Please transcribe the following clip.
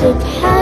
Subhan